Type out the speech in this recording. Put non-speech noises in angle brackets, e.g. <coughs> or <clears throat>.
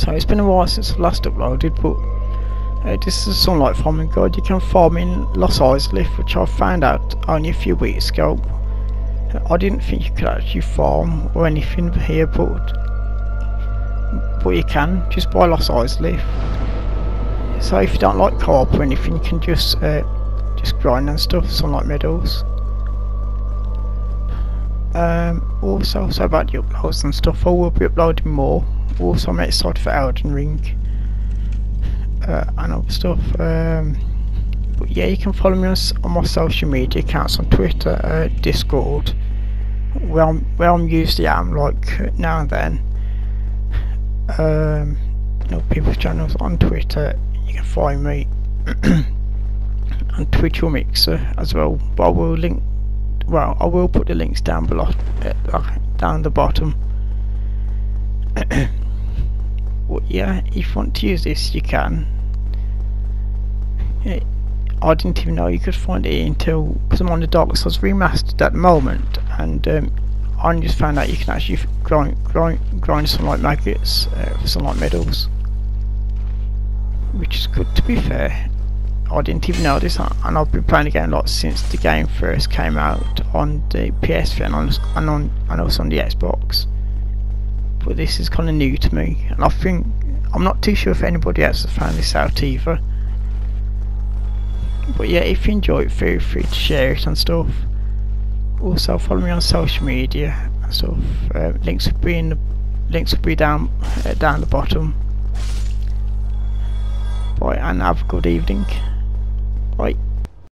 So it's been a while since I last uploaded, but uh, this is a sunlight farming guide. You can farm in Lost Izalith, which I found out only a few weeks ago. I didn't think you could actually farm or anything here, but but you can just buy Lost Izalith. So if you don't like co-op or anything, you can just uh, just grind and stuff, sunlight medals. Um, also, so about the uploads and stuff, I will be uploading more. Also, I'm excited for Elden Ring uh, and other stuff. Um, but yeah, you can follow me on, on my social media accounts on Twitter, uh, Discord, where I'm, where I'm usually am, like now and then. Um, you know, people's channels on Twitter, you can find me <clears throat> on Twitch or Mixer as well. But I will link well, I will put the links down below, uh, down the bottom. <coughs> well, yeah, if you want to use this, you can. Yeah, I didn't even know you could find it until because I'm on the Dark Souls remastered at the moment, and um, I just found out you can actually grind, grind, grind sunlight maggots uh, for sunlight medals, which is good to be fair. I didn't even know this, and I've been playing the game a lot since the game first came out on the PS3 and on and, on, and also on the Xbox. But this is kind of new to me, and I think I'm not too sure if anybody else has found this out either. But yeah, if you enjoy it, feel free to share it and stuff. Also, follow me on social media and stuff. Uh, links will be in the links will be down uh, down the bottom. Right, and have a good evening. Bye.